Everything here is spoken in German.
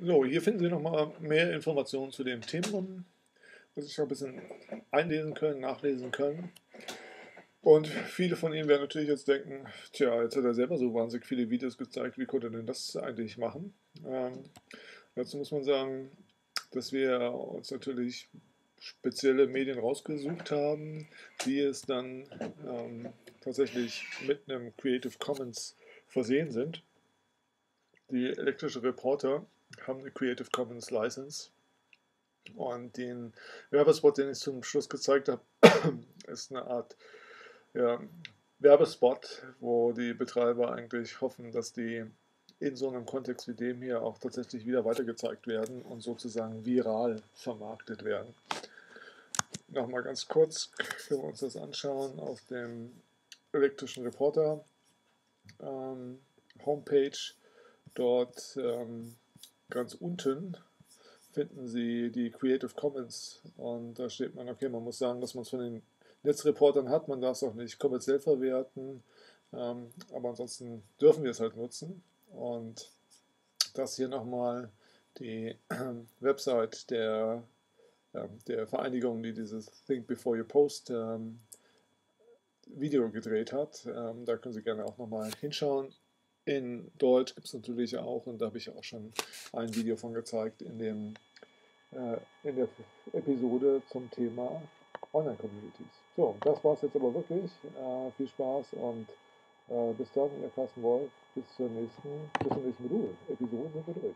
So, hier finden Sie nochmal mehr Informationen zu dem Themen, dass Sie sich ein bisschen einlesen können, nachlesen können. Und viele von Ihnen werden natürlich jetzt denken, tja, jetzt hat er selber so wahnsinnig viele Videos gezeigt, wie konnte er denn das eigentlich machen? Ähm, dazu muss man sagen, dass wir uns natürlich spezielle Medien rausgesucht haben, die es dann ähm, tatsächlich mit einem Creative Commons versehen sind. Die elektrische Reporter haben eine Creative Commons License. Und den Werbespot, den ich zum Schluss gezeigt habe, ist eine Art ja, Werbespot, wo die Betreiber eigentlich hoffen, dass die in so einem Kontext wie dem hier auch tatsächlich wieder weitergezeigt werden und sozusagen viral vermarktet werden. Nochmal ganz kurz können wir uns das anschauen auf dem elektrischen Reporter ähm, Homepage. Dort ähm, ganz unten finden Sie die Creative Commons und da steht man, okay, man muss sagen, dass man es von den Netzreportern hat, man darf es auch nicht kommerziell verwerten, ähm, aber ansonsten dürfen wir es halt nutzen und das hier nochmal die äh, Website der, äh, der Vereinigung, die dieses Think Before You Post ähm, Video gedreht hat. Ähm, da können Sie gerne auch nochmal hinschauen. In Deutsch gibt es natürlich auch, und da habe ich auch schon ein Video von gezeigt, in, dem, äh, in der Episode zum Thema Online-Communities. So, das war es jetzt aber wirklich. Äh, viel Spaß und äh, bis dann, ihr Carsten Wolf. Bis zur nächsten, bis zum nächsten Modul. Episoden sind wir durch